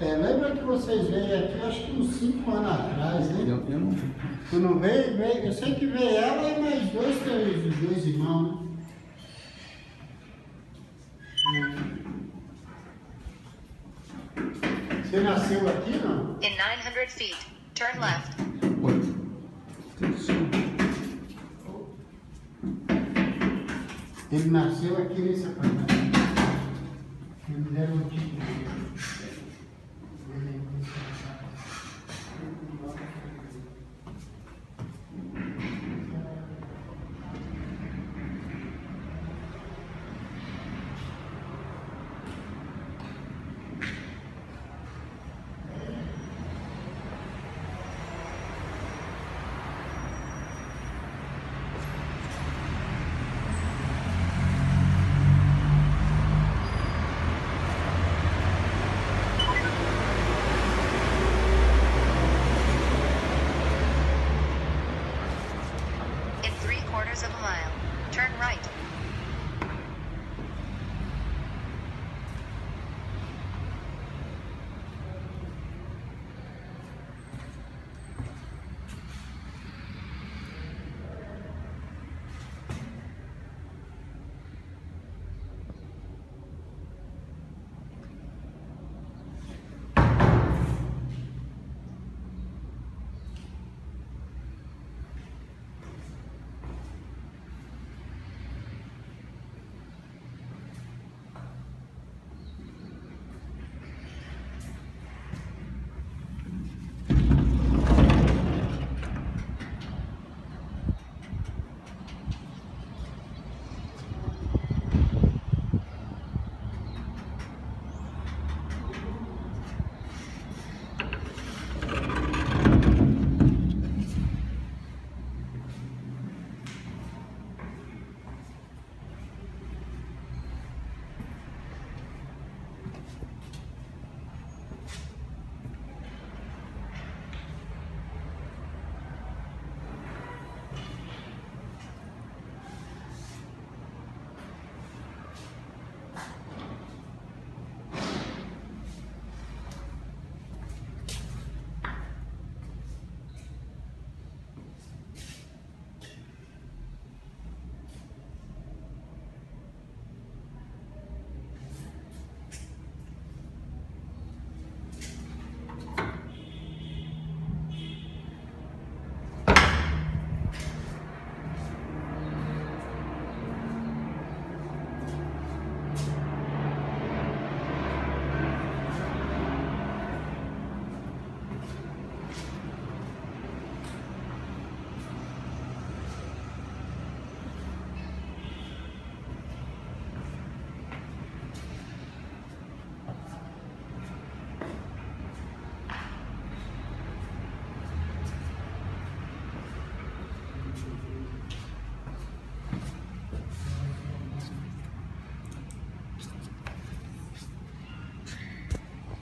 É, lembra que vocês veio aqui, acho que uns 5 anos atrás, né? Eu, eu não. Tu não veio, veio? Eu sei que veio ela e mais dois, três, dois irmãos, né? Você nasceu aqui, não? In 900 feet, turn left. Ele nasceu aqui nesse apartamento. quarters of a mile. Turn right.